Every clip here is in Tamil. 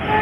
Yeah.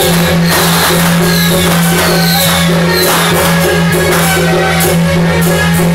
Thank you.